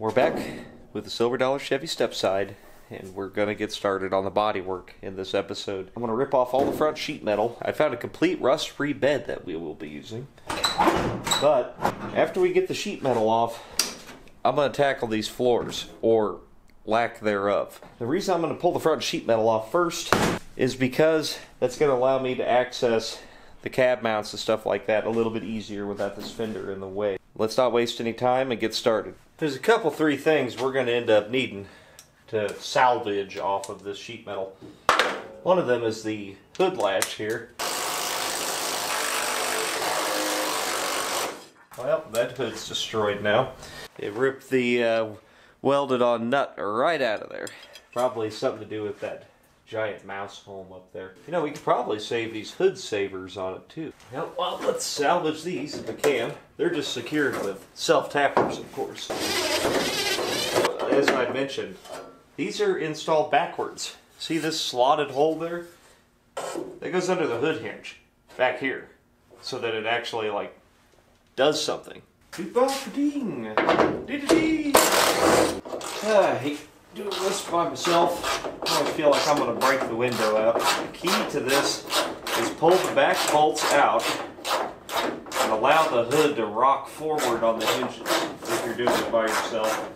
We're back with the Silver Dollar Chevy Stepside, and we're gonna get started on the bodywork in this episode. I'm gonna rip off all the front sheet metal. I found a complete rust-free bed that we will be using. But after we get the sheet metal off, I'm gonna tackle these floors, or lack thereof. The reason I'm gonna pull the front sheet metal off first is because that's gonna allow me to access the cab mounts and stuff like that a little bit easier without this fender in the way. Let's not waste any time and get started. There's a couple, three things we're going to end up needing to salvage off of this sheet metal. One of them is the hood latch here. Well, that hood's destroyed now. It ripped the uh, welded on nut right out of there. Probably something to do with that giant mouse home up there. You know, we could probably save these hood savers on it too. Well, well let's salvage these if we can. They're just secured with self-tappers, of course. As I mentioned, these are installed backwards. See this slotted hole there? That goes under the hood hinge, back here, so that it actually, like, does something. Ding! Dee-dee-dee! Doing this by myself. I always feel like I'm going to break the window out. The key to this is pull the back bolts out and allow the hood to rock forward on the hinges if you're doing it by yourself.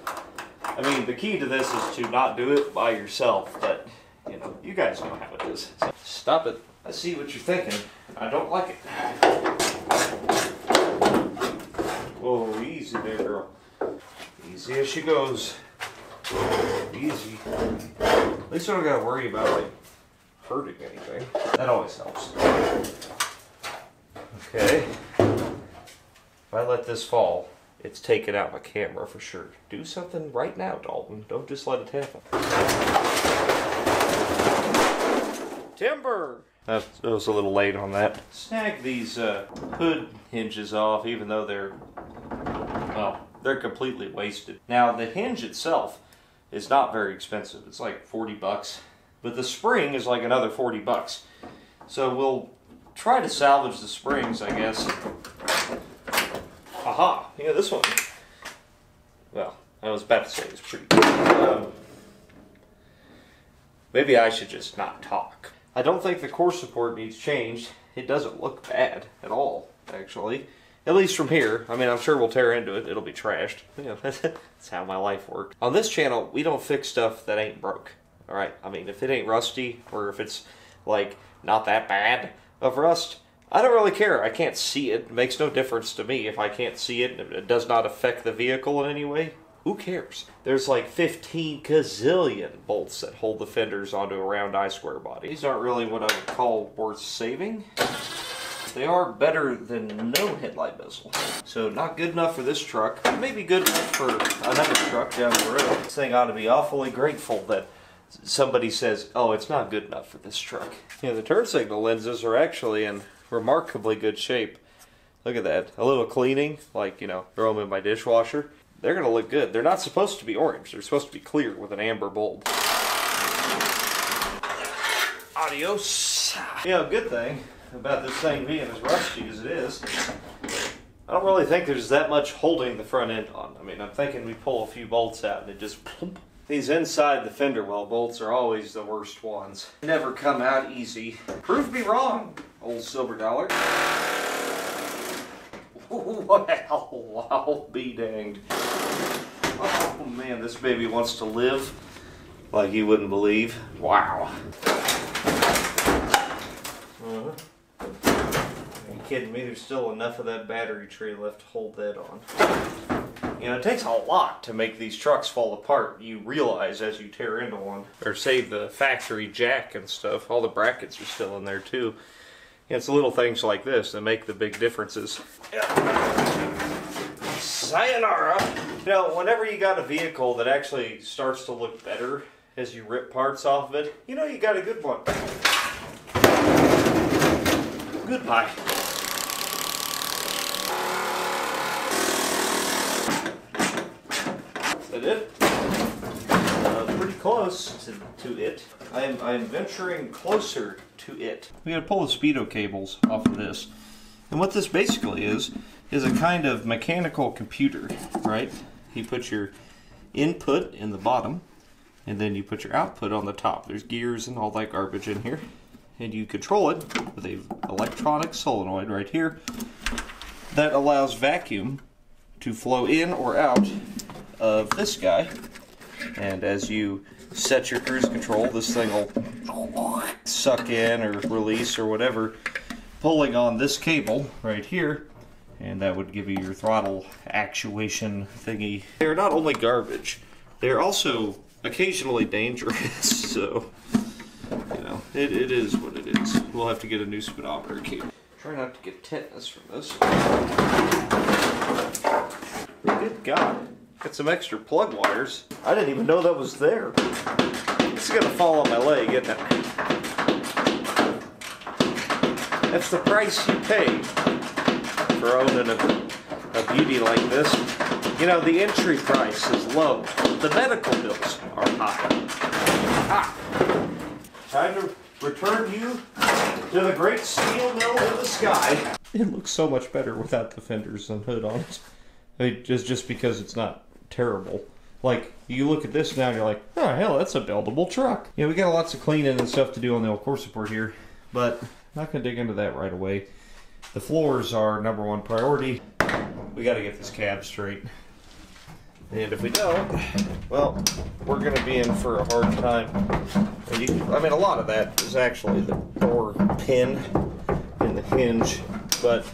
I mean, the key to this is to not do it by yourself, but, you know, you guys know how it is. So stop it. I see what you're thinking. I don't like it. Whoa, easy there, girl. Easy as she goes. Easy. At least I don't gotta worry about like hurting anything. That always helps. Okay. If I let this fall, it's taken out my camera for sure. Do something right now, Dalton. Don't just let it happen. Timber! That was a little late on that. Snag these uh, hood hinges off, even though they're, well, they're completely wasted. Now, the hinge itself is not very expensive. It's like 40 bucks. But the spring is like another 40 bucks. So we'll try to salvage the springs, I guess. Aha! Yeah, this one. Well, I was about to say it's pretty. Um, maybe I should just not talk. I don't think the core support needs changed. It doesn't look bad at all, actually. At least from here. I mean, I'm sure we'll tear into it. It'll be trashed. You know, that's how my life works. On this channel, we don't fix stuff that ain't broke. All right. I mean, if it ain't rusty or if it's like not that bad of rust, I don't really care. I can't see it. It makes no difference to me if I can't see it. It does not affect the vehicle in any way. Who cares? There's like 15 gazillion bolts that hold the fenders onto a round I-square body. These aren't really what I would call worth saving. They are better than no headlight bezel. So not good enough for this truck. Maybe good enough for another truck down the road. This thing ought to be awfully grateful that somebody says, oh, it's not good enough for this truck. Yeah, the turn signal lenses are actually in remarkably good shape. Look at that. A little cleaning, like, you know, throw them in my dishwasher. They're going to look good. They're not supposed to be orange. They're supposed to be clear with an amber bulb. Adios. Yeah, good thing about this thing being as rusty as it is. I don't really think there's that much holding the front end on. I mean, I'm thinking we pull a few bolts out and it just plump. These inside the fender well bolts are always the worst ones. Never come out easy. Prove me wrong, old silver dollar. Well, I'll be danged. Oh man, this baby wants to live like you wouldn't believe. Wow. Uh-huh. Are you kidding me? There's still enough of that battery tray left to hold that on. You know, it takes a lot to make these trucks fall apart. You realize as you tear into one. Or save the factory jack and stuff. All the brackets are still in there too. Yeah, it's little things like this that make the big differences. Yeah. Sayonara! You know, whenever you got a vehicle that actually starts to look better as you rip parts off of it, you know you got a good one. Goodbye. That it? Uh, pretty close to, to it. I'm, I'm venturing closer to it. We gotta pull the speedo cables off of this. And what this basically is, is a kind of mechanical computer, right? You put your input in the bottom, and then you put your output on the top. There's gears and all that garbage in here. And you control it with a electronic solenoid right here that allows vacuum to flow in or out of this guy. And as you set your cruise control, this thing will suck in or release or whatever, pulling on this cable right here. And that would give you your throttle actuation thingy. They're not only garbage, they're also occasionally dangerous. So, you know, it, it is what it is. We'll have to get a new speedometer cable. Try not to get tetanus from this. Good God. Got some extra plug wires. I didn't even know that was there. It's gonna fall on my leg, isn't it? That's the price you pay for owning a, a beauty like this. You know, the entry price is low. The medical bills are high. Ah. Time to return you to the great steel mill of the sky. It looks so much better without the fenders and hood on it. I mean, just just because it's not terrible. Like you look at this now, and you're like, oh hell, that's a buildable truck. Yeah, we got lots of cleaning and stuff to do on the old core support here, but not gonna dig into that right away. The floors are number one priority. We got to get this cab straight. And if we don't, well, we're going to be in for a hard time. You, I mean, a lot of that is actually the door pin and the hinge, but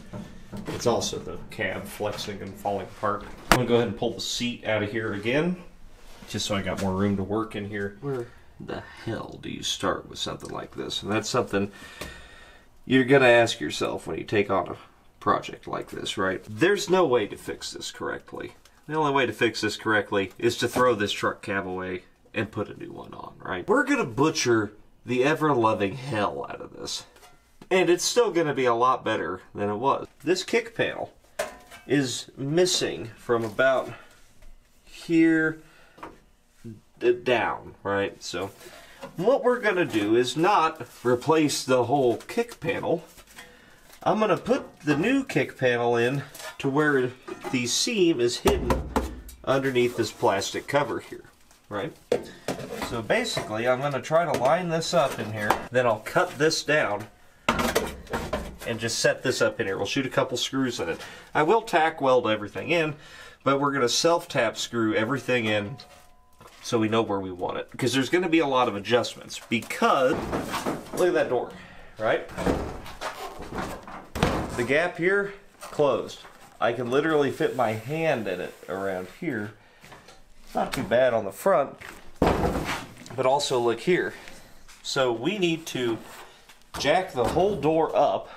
it's also the cab flexing and falling apart. I'm going to go ahead and pull the seat out of here again, just so I got more room to work in here. Where the hell do you start with something like this? And that's something you're going to ask yourself when you take on a project like this, right? There's no way to fix this correctly. The only way to fix this correctly is to throw this truck cab away and put a new one on, right? We're going to butcher the ever loving hell out of this. And it's still going to be a lot better than it was. This kick panel is missing from about here down, right? So what we're going to do is not replace the whole kick panel. I'm going to put the new kick panel in to where the seam is hidden underneath this plastic cover here, right? So basically, I'm going to try to line this up in here. Then I'll cut this down and just set this up in here. We'll shoot a couple screws in it. I will tack weld everything in, but we're going to self-tap screw everything in so we know where we want it. Because there's going to be a lot of adjustments. Because, look at that door, right? The gap here, closed. I can literally fit my hand in it around here. Not too bad on the front, but also look here. So we need to jack the whole door up,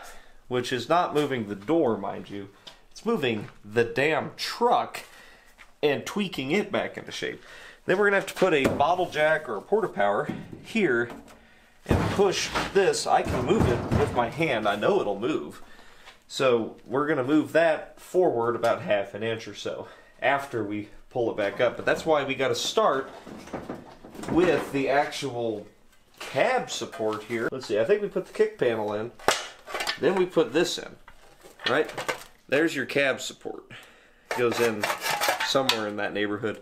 which is not moving the door, mind you. It's moving the damn truck and tweaking it back into shape. Then we're going to have to put a bottle jack or a porta power here and push this. I can move it with my hand. I know it'll move. So we're going to move that forward about half an inch or so after we pull it back up. But that's why we got to start with the actual cab support here. Let's see, I think we put the kick panel in. Then we put this in, right? There's your cab support. It goes in somewhere in that neighborhood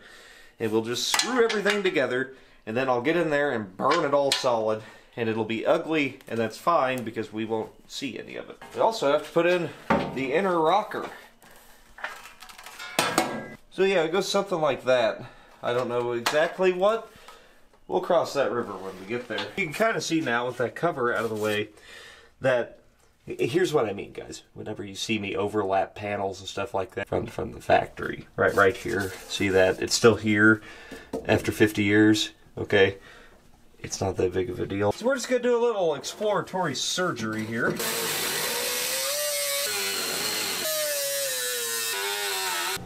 and we'll just screw everything together and then I'll get in there and burn it all solid and it'll be ugly and that's fine because we won't see any of it. We also have to put in the inner rocker. So yeah, it goes something like that. I don't know exactly what. We'll cross that river when we get there. You can kind of see now with that cover out of the way that Here's what I mean, guys. Whenever you see me overlap panels and stuff like that from from the factory, right, right here. See that it's still here after 50 years. Okay, it's not that big of a deal. So we're just gonna do a little exploratory surgery here.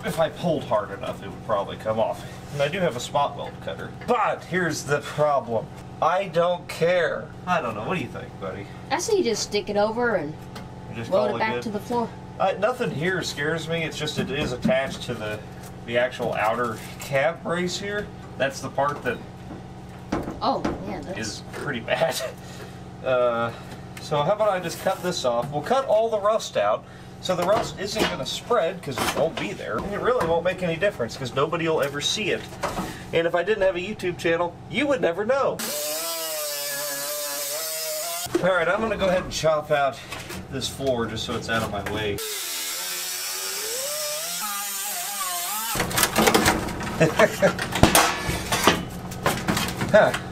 If I pulled hard enough, it would probably come off. And I do have a spot weld cutter. But here's the problem. I don't care. I don't know. What do you think, buddy? I say you just stick it over and just load it back good? to the floor. Uh, nothing here scares me. It's just it is attached to the the actual outer cab brace here. That's the part that oh yeah that's... is pretty bad. Uh, so how about I just cut this off? We'll cut all the rust out. So the rust isn't going to spread because it won't be there. And it really won't make any difference because nobody will ever see it. And if I didn't have a YouTube channel, you would never know. All right, I'm gonna go ahead and chop out this floor just so it's out of my way. huh.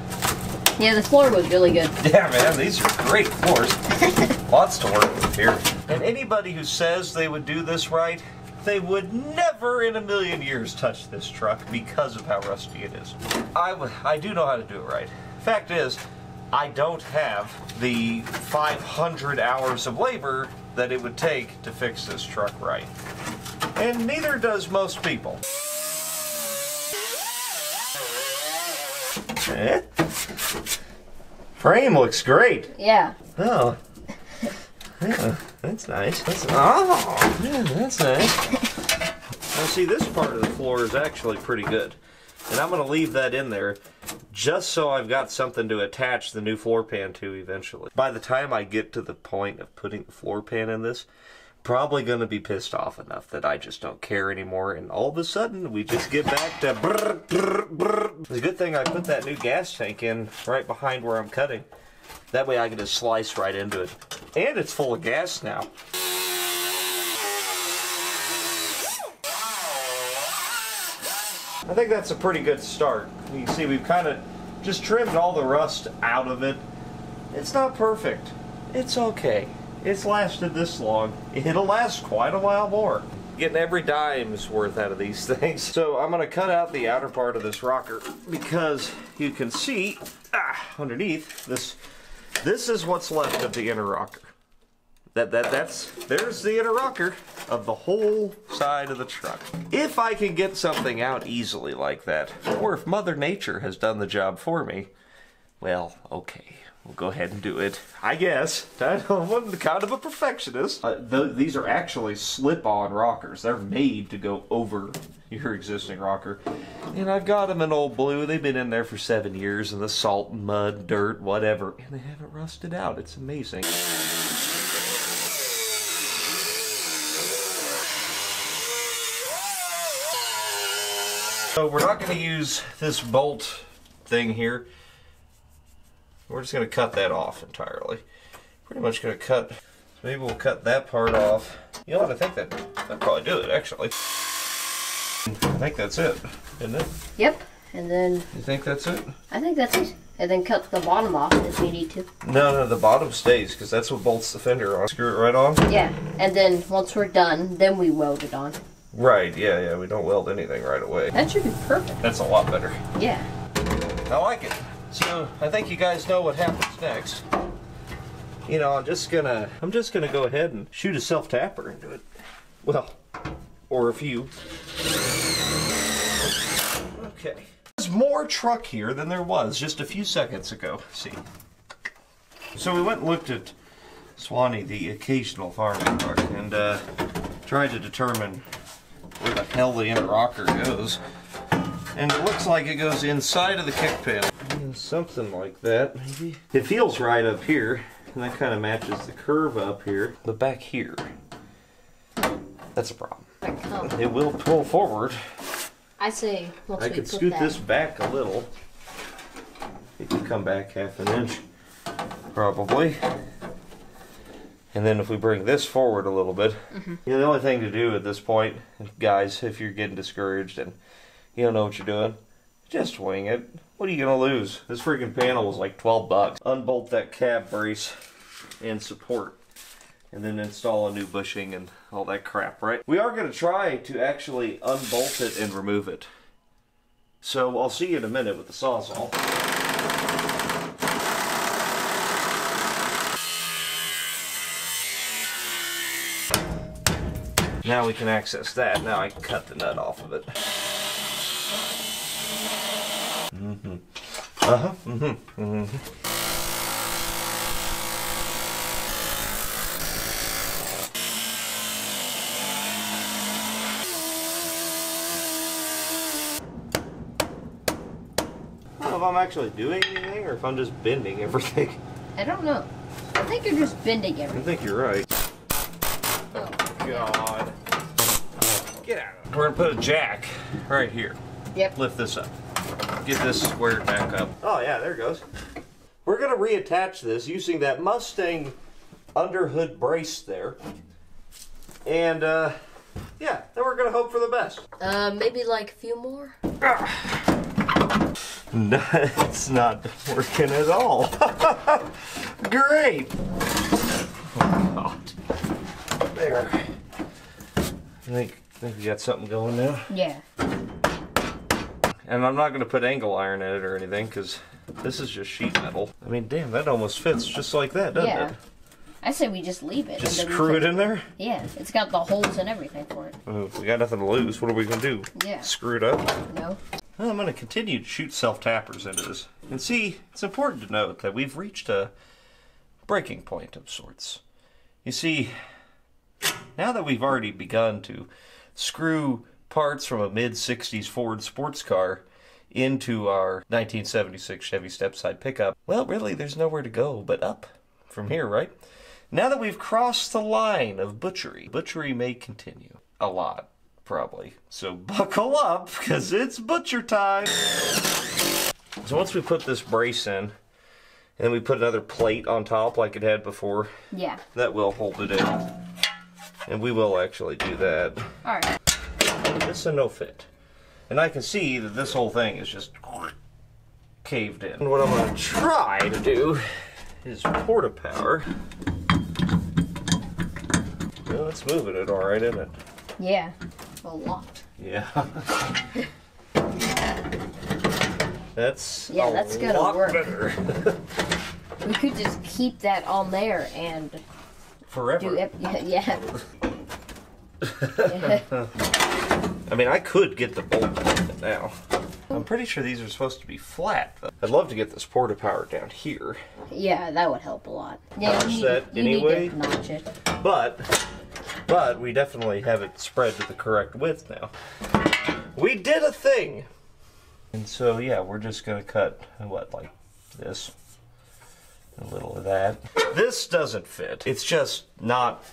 Yeah, the floor was really good. Yeah, man, these are great floors. Lots to work with here. And anybody who says they would do this right, they would never in a million years touch this truck because of how rusty it is. I, I do know how to do it right. Fact is, I don't have the 500 hours of labor that it would take to fix this truck right. And neither does most people. Eh? Frame looks great. Yeah. Oh. Yeah, that's nice. That's oh, yeah, that's nice. Now see, this part of the floor is actually pretty good, and I'm gonna leave that in there just so I've got something to attach the new floor pan to eventually. By the time I get to the point of putting the floor pan in this, probably gonna be pissed off enough that I just don't care anymore, and all of a sudden we just get back to. Brr, brr, brr. It's a good thing I put that new gas tank in right behind where I'm cutting. That way I can just slice right into it. And it's full of gas now. I think that's a pretty good start. You see we've kind of just trimmed all the rust out of it. It's not perfect. It's okay. It's lasted this long. It'll last quite a while more. Getting every dime's worth out of these things. So I'm gonna cut out the outer part of this rocker because you can see ah, underneath this this is what's left of the inner rocker. That that that's there's the inner rocker of the whole side of the truck. If I can get something out easily like that, or if Mother Nature has done the job for me, well, okay. We'll go ahead and do it. I guess. I'm kind of a perfectionist. Uh, th- these are actually slip-on rockers. They're made to go over your existing rocker. And I've got them in old blue. They've been in there for seven years in the salt, mud, dirt, whatever. And they haven't rusted out. It's amazing. So we're not going to use this bolt thing here. We're just going to cut that off entirely. Pretty much going to cut, maybe we'll cut that part off. You know what, I think that, that'd probably do it actually. I think that's it, isn't it? Yep. And then You think that's it? I think that's it. And then cut the bottom off if we need to. No, no, the bottom stays because that's what bolts the fender on. Screw it right on. Yeah. And then once we're done, then we weld it on. Right, yeah, yeah, we don't weld anything right away. That should be perfect. That's a lot better. Yeah. I like it. So I think you guys know what happens next. You know, I'm just gonna I'm just gonna go ahead and shoot a self tapper into it. Well, or a few. Okay. There's more truck here than there was just a few seconds ago. See. So we went and looked at Swanee, the occasional farming truck, and uh, tried to determine where the hell the inner rocker goes. And it looks like it goes inside of the kick panel. Something like that, maybe. It feels right up here, and that kind of matches the curve up here. But back here, that's a problem. Like, It will pull forward. I say once I we could put scoot that. this back a little. It could come back half an inch, probably. And then if we bring this forward a little bit, Mm-hmm. you know, the only thing to do at this point, guys, if you're getting discouraged and you don't know what you're doing, just wing it. What are you gonna lose? This freaking panel was like 12 bucks. Unbolt that cab brace and support. And then install a new bushing and all that crap, right? We are gonna try to actually unbolt it and remove it. So I'll see you in a minute with the sawzall. Now we can access that. Now I cut the nut off of it. Mm-hmm. Uh-huh. Mm-hmm. Mm-hmm. If I'm actually doing anything or if I'm just bending everything. I don't know. I think you're just bending everything. I think you're right. Oh, God. Get out of it. We're gonna put a jack right here. Yep. Lift this up. get this squared back up. Oh yeah, there it goes. We're gonna reattach this using that Mustang underhood brace there. And uh, yeah, then we're gonna hope for the best. Uh, maybe like a few more. No, it's not working at all. Great. Oh, God. There. I think, I think we got something going now. Yeah. And I'm not going to put angle iron in it or anything because this is just sheet metal. I mean, damn, that almost fits just like that, doesn't Yeah. it? I say we just leave it. Just and then we screw it in there. Yeah, it's got the holes and everything for it. Oh, we got nothing to lose. What are we going to do? Yeah. Screw it up? No. I'm going to continue to shoot self-tappers into this. And see, it's important to note that we've reached a breaking point of sorts. You see, now that we've already begun to screw parts from a mid-60s Ford sports car into our 1976 Chevy stepside pickup, well, really, there's nowhere to go but up from here, right? Now that we've crossed the line of butchery, butchery may continue. A lot, probably. So buckle up, because it's butcher time. So once we put this brace in, and then we put another plate on top like it had before, Yeah. that will hold it in. And we will actually do that. All right. It's a no fit. And I can see that this whole thing is just caved in. And what I'm going to try to do is porta power. Well, it's moving it all right, isn't it? Yeah. A lot. Yeah. that's Yeah, a that's gonna lot work. better. We could just keep that on there and Forever. do it. Yeah. I mean, I could get the bolt now. I'm pretty sure these are supposed to be flat. Though. I'd love to get this porta power down here, Yeah, that would help a lot. Yeah, Notch you need, that you anyway? need to notch it. but but we definitely have it spread to the correct width now. We did a thing. And so yeah, we're just gonna cut what like this, a little of that. This doesn't fit. It's just not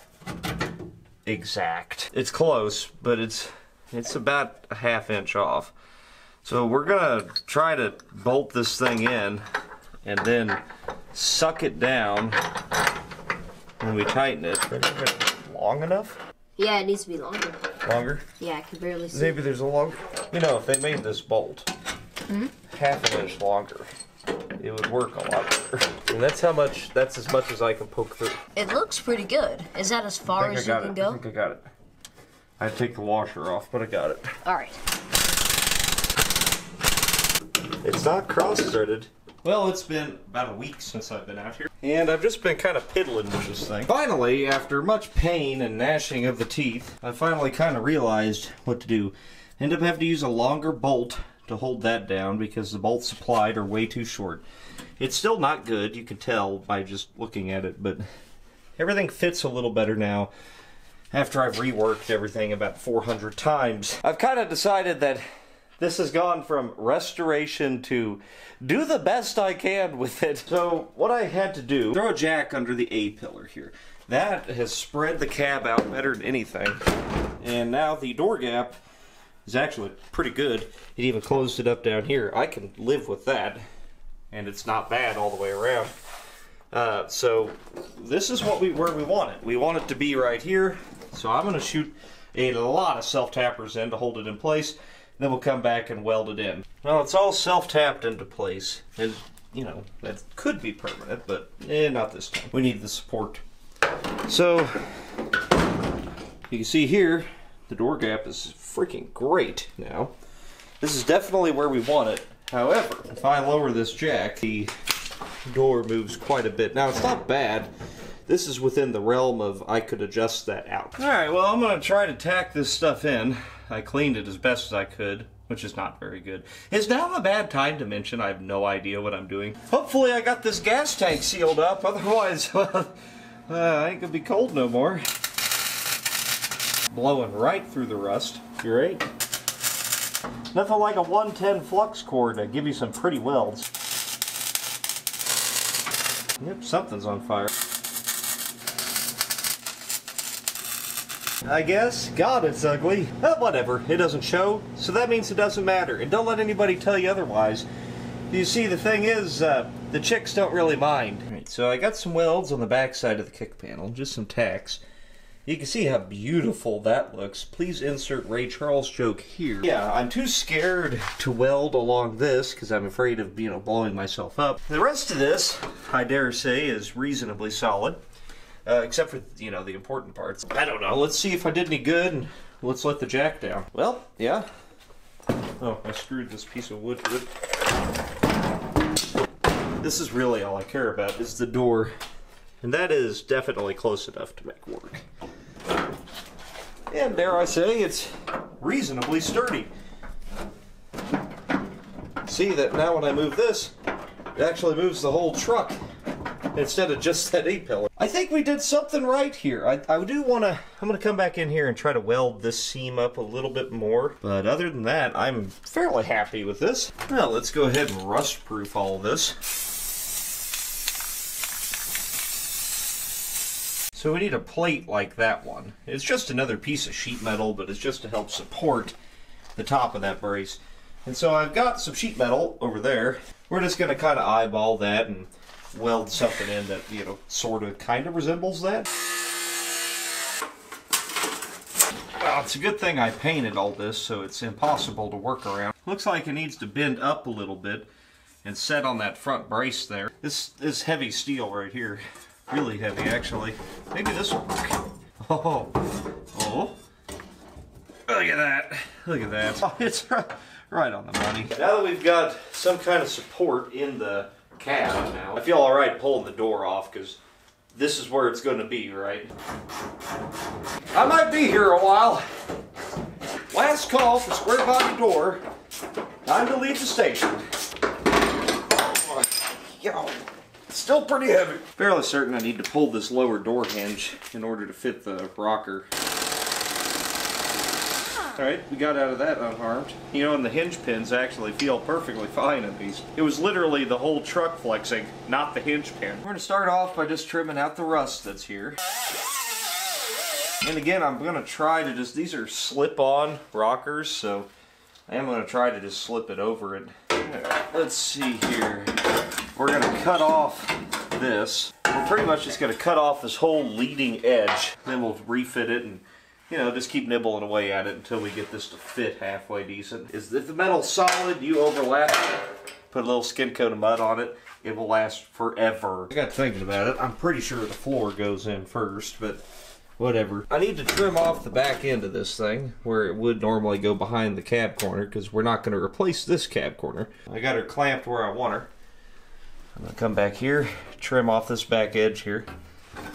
exact. It's close, but it's it's about a half inch off. So we're gonna try to bolt this thing in and then suck it down when we tighten it. Long enough? Yeah, it needs to be longer. Longer? Yeah, I can barely see. Maybe there's a long. You know, if they made this bolt hmm? half an inch longer, it would work a lot better. And that's how much. That's as much as I can poke through. It looks pretty good. Is that as far as you can it. I go? think I got it. I had to take the washer off, but I got it. All right. It's not cross-threaded. Well, it's been about a week since I've been out here. And I've just been kind of piddling with this thing. Finally, after much pain and gnashing of the teeth, I finally kind of realized what to do. End up having to use a longer bolt to hold that down because the bolts supplied are way too short. It's still not good, you can tell by just looking at it, but everything fits a little better now after I've reworked everything about 400 times. I've kind of decided that this has gone from restoration to do the best I can with it. So what I had to do, throw a jack under the A pillar here. That has spread the cab out better than anything. And now the door gap is actually pretty good. It even closed it up down here. I can live with that. And it's not bad all the way around. Uh, so this is what we where we want it. We want it to be right here. So I'm going to shoot a lot of self tappers in to hold it in place. Then we'll come back and weld it in. Well, it's all self tapped into place, and you know that could be permanent, but eh, not this time. We need the support. So you can see here, the door gap is freaking great now. This is definitely where we want it. However, if I lower this jack, the door moves quite a bit. Now, it's not bad. This is within the realm of I could adjust that out. Alright, well, I'm going to try to tack this stuff in. I cleaned it as best as I could, which is not very good. Is now a bad time to mention I have no idea what I'm doing? Hopefully I got this gas tank sealed up, otherwise, well, uh, I ain't to be cold no more. Blowing right through the rust. Great. Nothing like a 110 flux core to give you some pretty welds. Yep, something's on fire. I guess. God, it's ugly. But whatever, it doesn't show, so that means it doesn't matter. And don't let anybody tell you otherwise. You see, the thing is, uh, the chicks don't really mind. Alright, so I got some welds on the back side of the kick panel, just some tacks. You can see how beautiful that looks. Please insert Ray Charles joke here. Yeah, I'm too scared to weld along this because I'm afraid of, you know, blowing myself up. The rest of this, I dare say, is reasonably solid. Uh, except for, you know, the important parts. I don't know. Let's see if I did any good and let's let the jack down. Well, yeah. Oh, I screwed this piece of wood. This is really all I care about is the door. And that is definitely close enough to make work. And dare I say, it's reasonably sturdy. See that now when I move this, it actually moves the whole truck instead of just that A-pillar. I think we did something right here. I, I do want to, I'm going to come back in here and try to weld this seam up a little bit more. But other than that, I'm fairly happy with this. Now let's go ahead and rust proof all this. So we need a plate like that one. It's just another piece of sheet metal, but it's just to help support the top of that brace. And so I've got some sheet metal over there. We're just going to kind of eyeball that and weld something in that, you know, sort of kind of resembles that. Well, it's a good thing I painted all this so it's impossible to work around. Looks like it needs to bend up a little bit and set on that front brace there. This is heavy steel right here. Really heavy, actually. Maybe this will work. Oh, oh. Look at that. Look at that. Oh, it's right on the money. Now that we've got some kind of support in the cab now, I feel all right pulling the door off because this is where it's going to be, right? I might be here a while. Last call for square body door. Time to leave the station. Yo. Still pretty heavy. Fairly certain I need to pull this lower door hinge in order to fit the rocker. Alright, we got out of that unharmed. You know, and the hinge pins actually feel perfectly fine in these. It was literally the whole truck flexing, not the hinge pin. We're gonna start off by just trimming out the rust that's here. And again, I'm gonna try to just, these are slip-on rockers, so I am gonna try to just slip it over it. Let's see here. We're gonna cut off this. We're pretty much just gonna cut off this whole leading edge. Then we'll refit it and you know, just keep nibbling away at it until we get this to fit halfway decent. Is if the metal's solid, you overlap it, put a little skin coat of mud on it, it will last forever. I got thinking about it. I'm pretty sure the floor goes in first, but whatever. I need to trim off the back end of this thing where it would normally go behind the cab corner because we're not going to replace this cab corner. I got her clamped where I want her. I'm going to come back here, trim off this back edge here,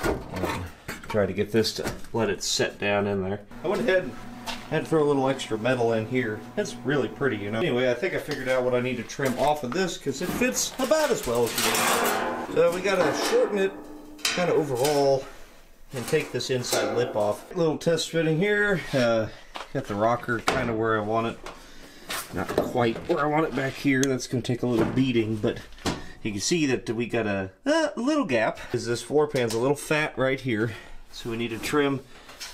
and try to get this to let it set down in there. I went ahead and had throw a little extra metal in here. It's really pretty, you know. Anyway, I think I figured out what I need to trim off of this because it fits about as well as the So we got to shorten it kind of overall and take this inside lip off. Little test fitting here. Uh, got the rocker kind of where I want it. Not quite where I want it back here. That's to take a little beating, but you can see that we got a, a little gap. Because this floor pan's a little fat right here. So we need to trim,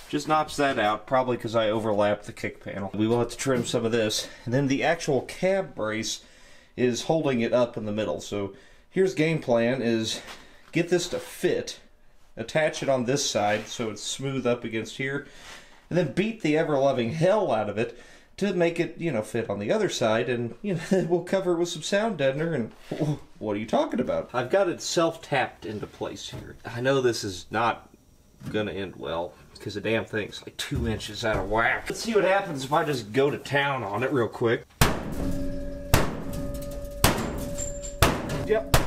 just notch that out, probably because I overlapped the kick panel. We will have to trim some of this. And then the actual cab brace is holding it up in the middle. So here's game plan is get this to fit attach it on this side so it's smooth up against here, and then beat the ever-loving hell out of it to make it, you know, fit on the other side, and, you know, we'll cover it with some sound deadener, and what are you talking about? I've got it self-tapped into place here. I know this is not gonna end well, because the damn thing's like two inches out of whack. Let's see what happens if I just go to town on it real quick. Yep.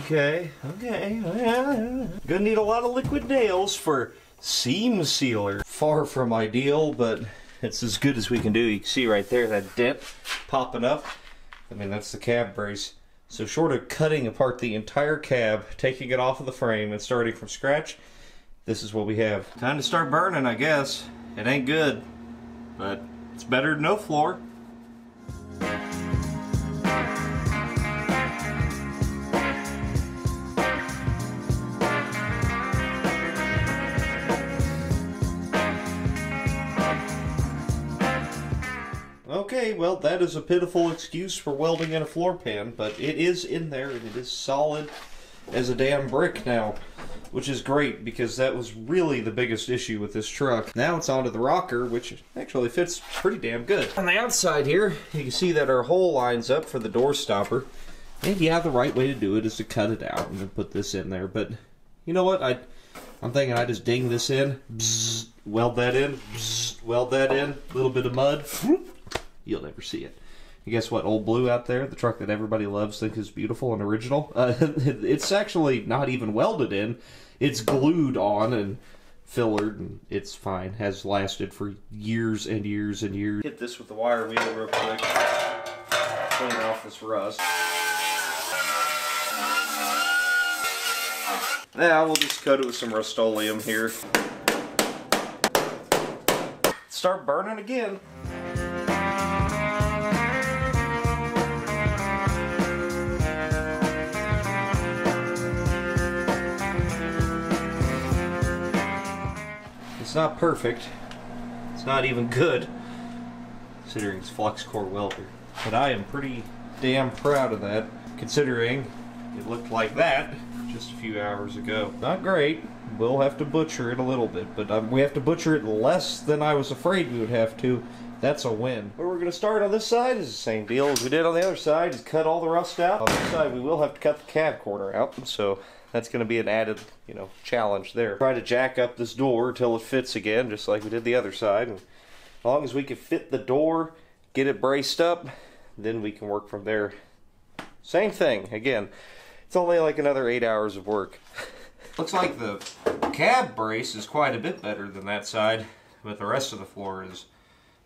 Okay, okay. Gonna need a lot of liquid nails for seam sealer. Far from ideal, but it's as good as we can do. You can see right there that dent popping up. I mean, that's the cab brace. So short of cutting apart the entire cab, taking it off of the frame and starting from scratch, this is what we have. Time to start burning, I guess. It ain't good, but it's better than no floor. Okay, well, that is a pitiful excuse for welding in a floor pan, but it is in there and it is solid as a damn brick now, which is great because that was really the biggest issue with this truck. Now it's onto the rocker, which actually fits pretty damn good. On the outside here, you can see that our hole lines up for the door stopper. And yeah, the right way to do it is to cut it out and then put this in there. But you know what? I, I'm thinking I just ding this in, bzz, weld that in, bzz, weld that in, a little bit of mud. You'll never see it. And guess what? Old Blue out there, the truck that everybody loves, think is beautiful and original. Uh, it's actually not even welded in. It's glued on and fillered, and it's fine. Has lasted for years and years and years. Hit this with the wire wheel real quick. Clean off this rust. Now we'll just coat it with some Rust-Oleum here. Start burning again. It's not perfect. It's not even good, considering it's flux core welder. But I am pretty damn proud of that, considering it looked like that just a few hours ago. Not great. We'll have to butcher it a little bit, but um, we have to butcher it less than I was afraid we would have to. That's a win. Where we're going to start on this side is the same deal as we did on the other side. Just cut all the rust out. On this side, we will have to cut the cab corner out, so that's going to be an added, you know, challenge there. Try to jack up this door till it fits again, just like we did the other side. And as long as we can fit the door, get it braced up, then we can work from there. Same thing, again. It's only like another eight hours of work. Looks like the cab brace is quite a bit better than that side, but the rest of the floor is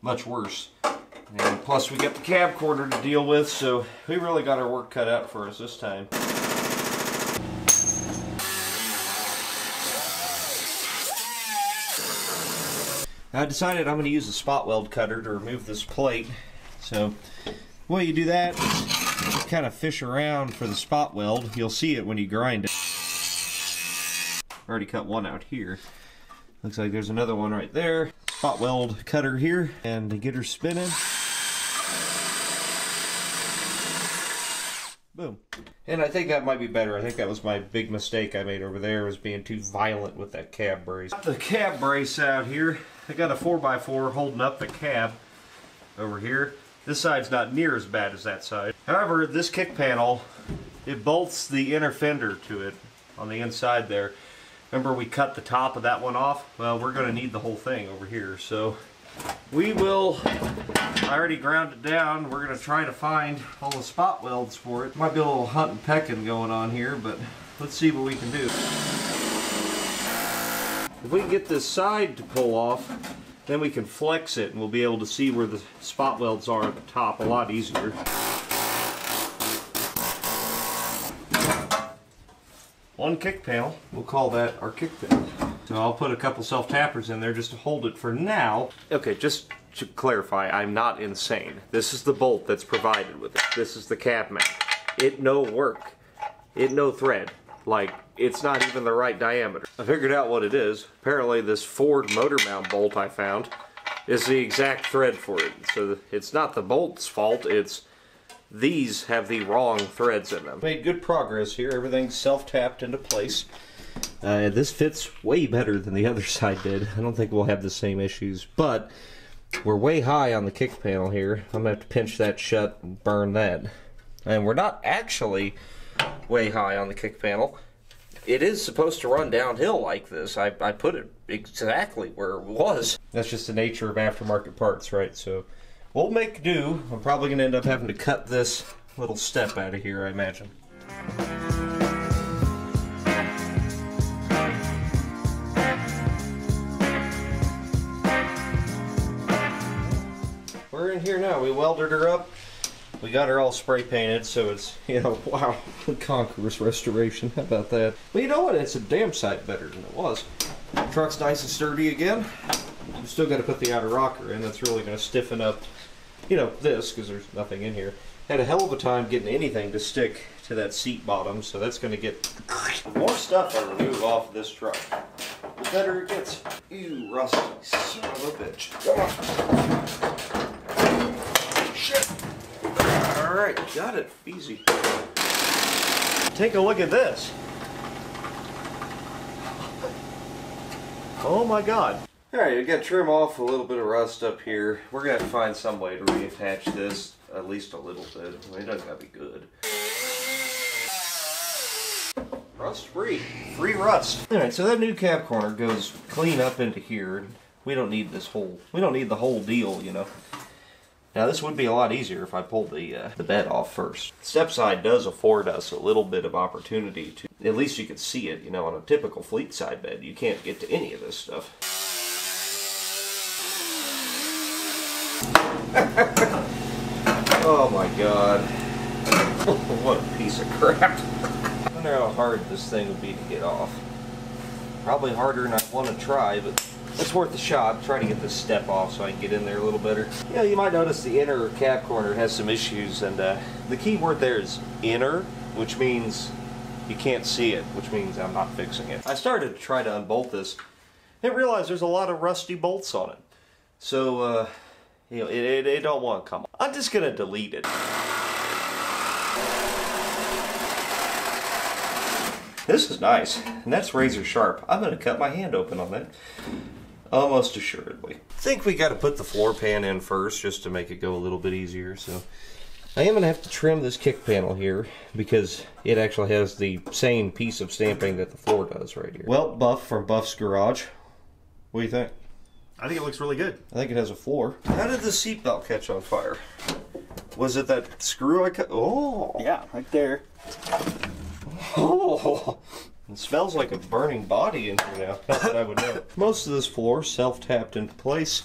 much worse. And plus we got the cab corner to deal with, so we really got our work cut out for us this time. I decided I'm going to use a spot weld cutter to remove this plate. So, the way you do that is kind of fish around for the spot weld. You'll see it when you grind it. Already cut one out here. Looks like there's another one right there. Spot weld cutter here, and to get her spinning. Boom. And I think that might be better. I think that was my big mistake I made over there was being too violent with that cab brace. Got the cab brace out here. I got a 4x4 holding up the cab over here. This side's not near as bad as that side. However, this kick panel, it bolts the inner fender to it on the inside there. Remember we cut the top of that one off? Well, we're going to need the whole thing over here. So we will, I already ground it down. We're going to try to find all the spot welds for it. Might be a little hunt and pecking going on here, but let's see what we can do. If we can get this side to pull off, then we can flex it and we'll be able to see where the spot welds are at the top a lot easier. One kick panel, we'll call that our kick panel. So I'll put a couple self-tappers in there just to hold it for now. Okay, just to clarify, I'm not insane. This is the bolt that's provided with it. This is the cab mount. It no work. It no thread. Like, it's not even the right diameter. I figured out what it is. Apparently this Ford motor mount bolt I found is the exact thread for it. So it's not the bolt's fault, it's these have the wrong threads in them. Made good progress here. Everything's self-tapped into place. Uh, this fits way better than the other side did. I don't think we'll have the same issues, but we're way high on the kick panel here. I'm gonna have to pinch that shut and burn that. And we're not actually way high on the kick panel. It is supposed to run downhill like this. I, I put it exactly where it was. That's just the nature of aftermarket parts, right? So we'll make do. I'm probably going to end up having to cut this little step out of here, I imagine. We're in here now. We welded her up. We got her all spray painted, so it's, you know, wow, conqueror's restoration. How about that? Well, you know what? It's a damn sight better than it was. Truck's nice and sturdy again. We still got to put the outer rocker in. That's really going to stiffen up, you know, this, because there's nothing in here. Had a hell of a time getting anything to stick to that seat bottom, so that's going to get more stuff I remove off this truck. The better it gets. Ew, rusty son of a bitch. Come on. shit. All right, got it. Easy. Take a look at this. Oh my god. Alright, we got to trim off a little bit of rust up here. We're going to find some way to reattach this at least a little bit. It doesn't got to be good. Rust free. Free rust. Alright, so that new cab corner goes clean up into here. We don't need this whole, we don't need the whole deal, you know. Now this would be a lot easier if I pulled the, uh, the bed off first. Step side does afford us a little bit of opportunity to, at least you can see it, you know, on a typical fleet side bed, you can't get to any of this stuff. oh my god. what a piece of crap. I wonder how hard this thing would be to get off. Probably harder than I want to try, but it's worth a shot. Try to get this step off so I can get in there a little better. Yeah, you might notice the inner cab corner has some issues, and uh, the key word there is inner, which means you can't see it, which means I'm not fixing it. I started to try to unbolt this and realized there's a lot of rusty bolts on it. So, uh, you know, it, it, it don't want to come. I'm just gonna delete it. This is nice, and that's razor sharp. I'm gonna cut my hand open on that. Almost assuredly. I think we gotta put the floor pan in first just to make it go a little bit easier, so. I am gonna have to trim this kick panel here because it actually has the same piece of stamping that the floor does right here. Well, Buff from Buff's Garage. What do you think? I think it looks really good. I think it has a floor. How did the seatbelt catch on fire? Was it that screw I cut? Oh, Yeah, right there. oh. It smells like a burning body in here now. Not that I would know. Most of this floor self-tapped into place.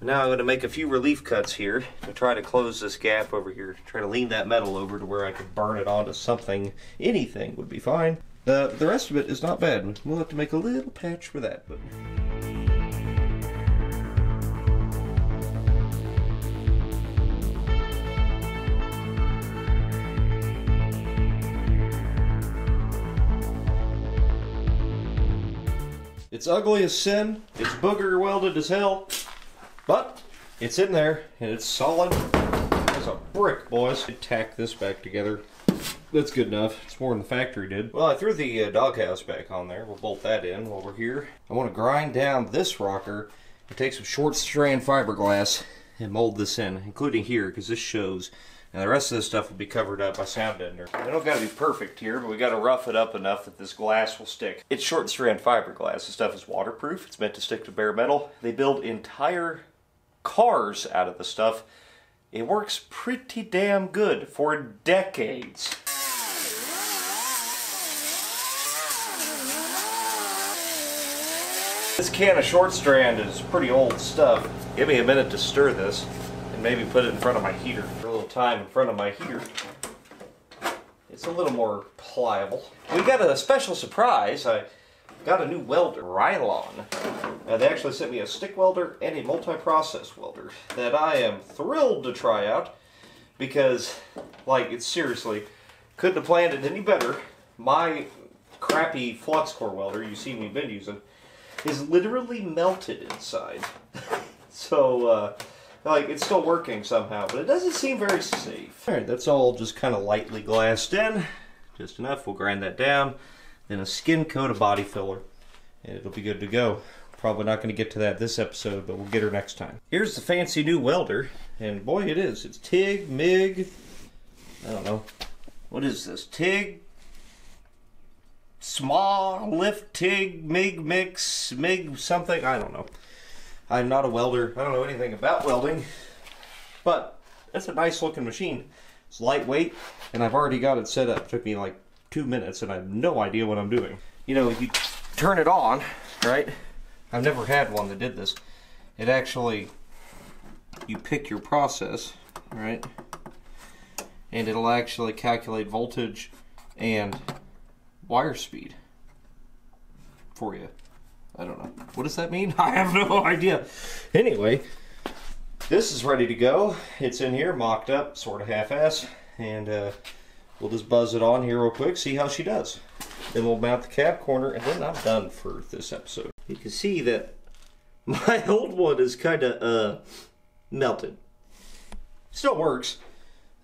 Now I'm going to make a few relief cuts here to try to close this gap over here. Try to lean that metal over to where I could burn it onto something. Anything would be fine. The, the rest of it is not bad. We'll have to make a little patch for that. But It's ugly as sin. It's booger welded as hell. But it's in there and it's solid as a brick, boys. Tack this back together. That's good enough. It's more than the factory did. Well, I threw the uh, doghouse back on there. We'll bolt that in while we're here. I want to grind down this rocker and take some short strand fiberglass and mold this in, including here, because this shows. And the rest of this stuff will be covered up by sound deadener. I don't gotta be perfect here, but we gotta rough it up enough that this glass will stick. It's short strand fiberglass. This stuff is waterproof. It's meant to stick to bare metal. They build entire cars out of the stuff. It works pretty damn good for decades. This can of short strand is pretty old stuff. Give me a minute to stir this and maybe put it in front of my heater. Time in front of my heater. It's a little more pliable. We got a special surprise. I got a new welder, Rylon. They actually sent me a stick welder and a multi-process welder that I am thrilled to try out because, like, it's seriously, couldn't have planned it any better. My crappy flux core welder you see we've been using is literally melted inside. so, uh, like, it's still working somehow, but it doesn't seem very safe. Alright, that's all just kind of lightly glassed in. Just enough. We'll grind that down. Then a skin coat of body filler. And it'll be good to go. Probably not going to get to that this episode, but we'll get her next time. Here's the fancy new welder. And boy, it is. It's TIG, MIG. I don't know. What is this? TIG, small lift TIG MIG mix MIG something I don't know. I'm not a welder. I don't know anything about welding, but it's a nice looking machine. It's lightweight, and I've already got it set up. It took me like two minutes, and I have no idea what I'm doing. You know, you turn it on, right? I've never had one that did this. It actually, you pick your process, right? And it'll actually calculate voltage and wire speed for you. I don't know. What does that mean? I have no idea. Anyway, this is ready to go. It's in here, mocked up, sort of half-ass, and uh, we'll just buzz it on here real quick, see how she does. Then we'll mount the cab corner, and then I'm done for this episode. You can see that my old one is kind of uh, melted. Still works.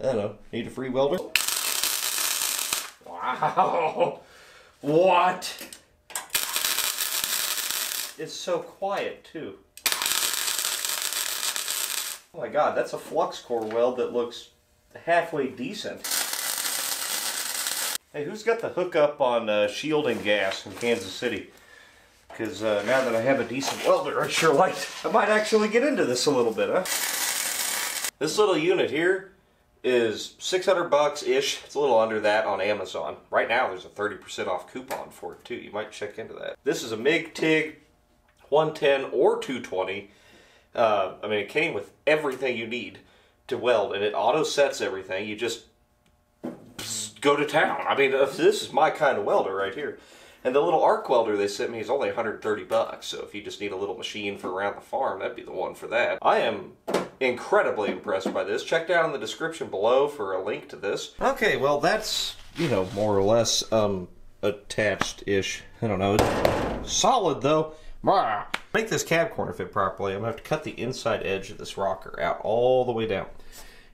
I don't know. Need a free welder? Wow. What? It's so quiet too. Oh my god, that's a flux core weld that looks halfway decent. Hey, who's got the hookup on uh, shielding gas in Kansas City? Because uh, now that I have a decent welder, I sure like. I might actually get into this a little bit, huh? This little unit here is 600 bucks ish. It's a little under that on Amazon. Right now, there's a 30% off coupon for it too. You might check into that. This is a MIG TIG 110 or 220. Uh, I mean, it came with everything you need to weld, and it auto sets everything. You just go to town. I mean, this is my kind of welder right here. And the little arc welder they sent me is only 130 bucks. So if you just need a little machine for around the farm, that'd be the one for that. I am incredibly impressed by this. Check down in the description below for a link to this. Okay, well that's, you know, more or less um attached-ish. I don't know. It's solid though. Make this cab corner fit properly, I'm gonna have to cut the inside edge of this rocker out all the way down.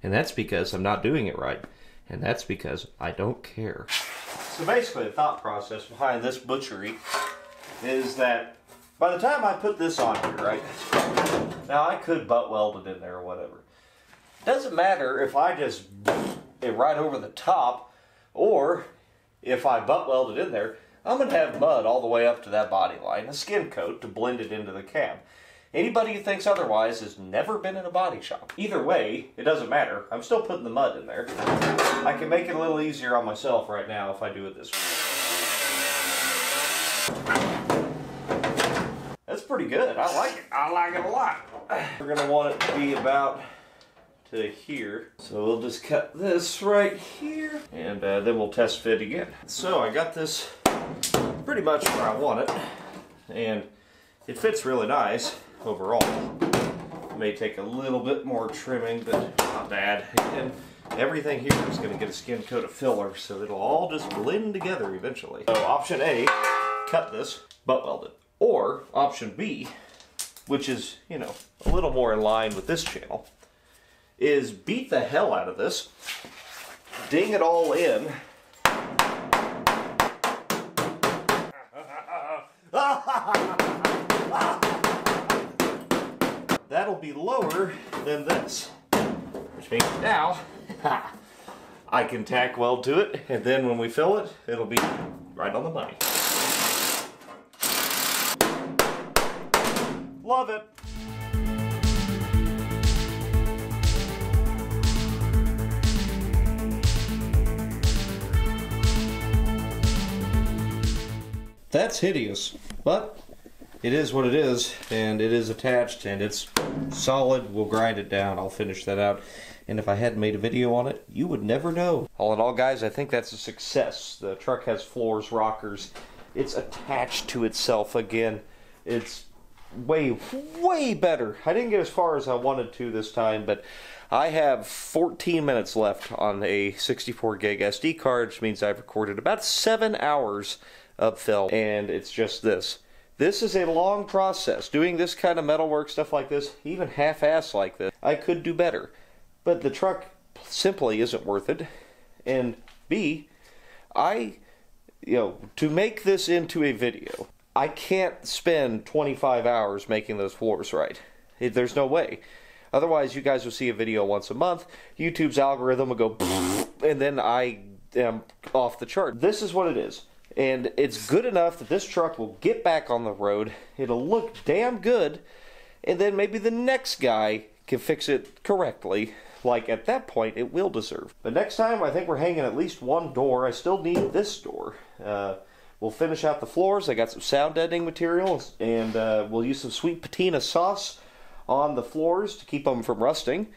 And that's because I'm not doing it right. And that's because I don't care. So basically, the thought process behind this butchery is that by the time I put this on here, right? Now I could butt weld it in there or whatever. Doesn't matter if I just it right over the top or if I butt weld it in there, I'm going to have mud all the way up to that body line, a skin coat to blend it into the cab. Anybody who thinks otherwise has never been in a body shop. Either way, it doesn't matter. I'm still putting the mud in there. I can make it a little easier on myself right now if I do it this way. That's pretty good. I like it. I like it a lot. We're going to want it to be about to here. So we'll just cut this right here and uh, then we'll test fit again. So I got this pretty much where I want it and it fits really nice overall. It may take a little bit more trimming but not bad. And everything here is going to get a skin coat of filler so it'll all just blend together eventually. So option A, cut this, butt weld it. Or option B, which is, you know, a little more in line with this channel, is beat the hell out of this, ding it all in. That'll be lower than this, which means now I can tack weld to it, and then when we fill it, it'll be right on the money. Love it. That's hideous, but it is what it is, and it is attached, and it's solid. We'll grind it down. I'll finish that out. And if I hadn't made a video on it, you would never know. All in all, guys, I think that's a success. The truck has floors, rockers. It's attached to itself again. It's way, way better. I didn't get as far as I wanted to this time, but I have 14 minutes left on a 64 gig SD card, which means I've recorded about seven hours of film, and it's just this. This is a long process. Doing this kind of metalwork stuff like this, even half-ass like this, I could do better. But the truck simply isn't worth it. And B, I, you know, to make this into a video, I can't spend 25 hours making those floors right. It, there's no way. Otherwise, you guys will see a video once a month. YouTube's algorithm will go, and then I am off the chart. This is what it is. And it's good enough that this truck will get back on the road. It'll look damn good. And then maybe the next guy can fix it correctly. Like at that point, it will deserve. But next time, I think we're hanging at least one door. I still need this door. Uh, We'll finish out the floors. I got some sound deadening materials, and uh, we'll use some sweet patina sauce on the floors to keep them from rusting.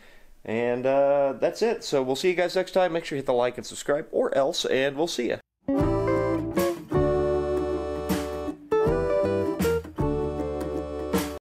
And uh, that's it. So we'll see you guys next time. Make sure you hit the like and subscribe, or else, and we'll see you.